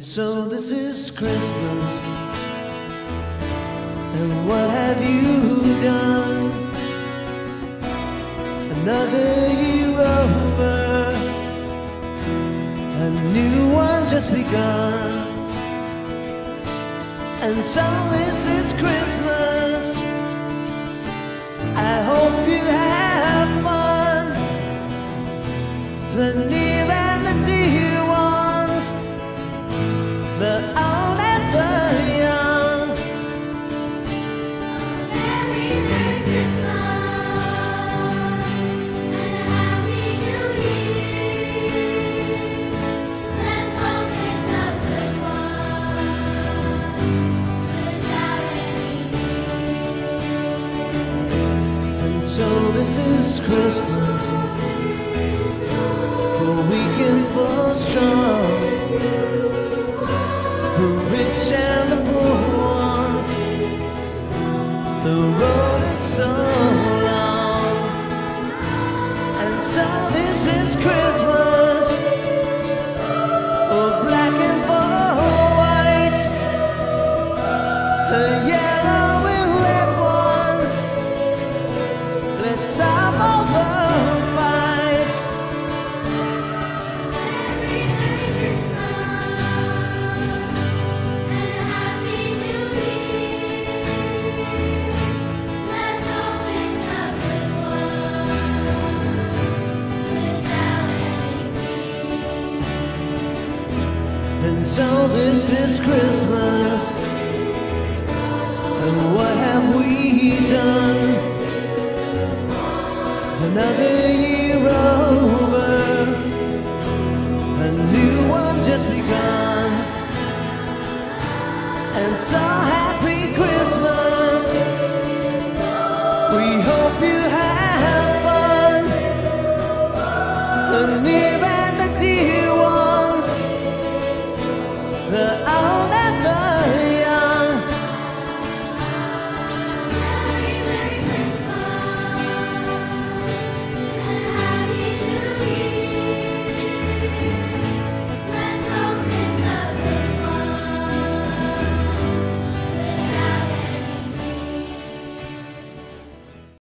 So this is Christmas, and what have you done? Another year over, a new one just begun. And so this is Christmas. I hope you so this is Christmas. For weak and for strong, for rich and the poor. The road is so long, and so this is Christmas stop all the fights. And so this is Christmas. Another year over, a new one just begun. And so happy Christmas. We hope you have fun.